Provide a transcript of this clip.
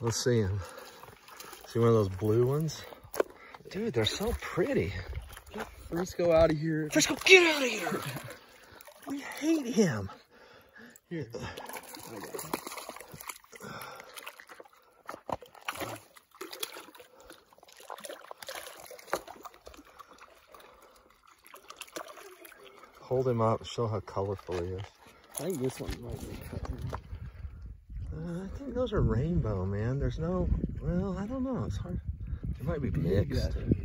Let's see him. See one of those blue ones? Dude, they're so pretty. Frisco out of here. Frisco, get out of here! We hate him. Here. Hold him up, show how colorful he is. I think this one might be cut. Uh, I think those are rainbow, man. There's no, well, I don't know. It's hard. It might be mixed. Yeah,